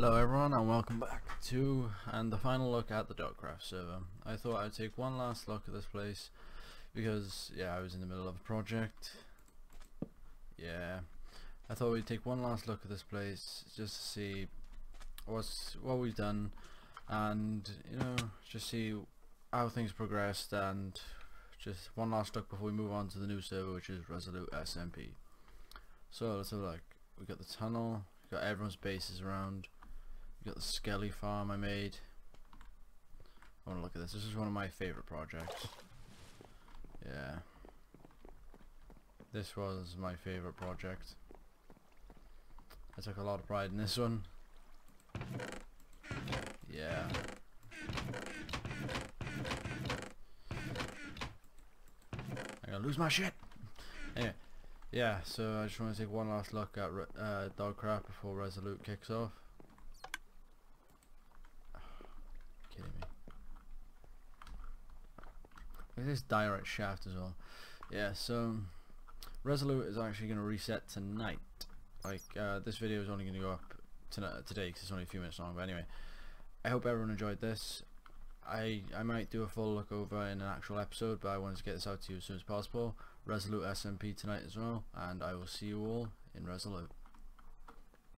Hello everyone and welcome back to and the final look at the Dawgcraft server. I thought I'd take one last look at this place because yeah I was in the middle of a project. Yeah I thought we'd take one last look at this place just to see what's what we've done and you know just see how things progressed and just one last look before we move on to the new server which is Resolute SMP. So let's have a look. We got the tunnel, got everyone's bases around got the Skelly farm I made. I want to look at this. This is one of my favorite projects. Yeah. This was my favorite project. I took a lot of pride in this one. Yeah. I'm gonna lose my shit. Anyway, yeah. So I just want to take one last look at uh, Dawgcraft before Resolute kicks off. This direct shaft as well. Yeah, so Resolute is actually going to reset tonight. Like uh, this video is only going to go up tonight, today because it's only a few minutes long. But anyway, I hope everyone enjoyed this. I I might do a full look over in an actual episode, but I wanted to get this out to you as soon as possible. Resolute SMP tonight as well, and I will see you all in Resolute.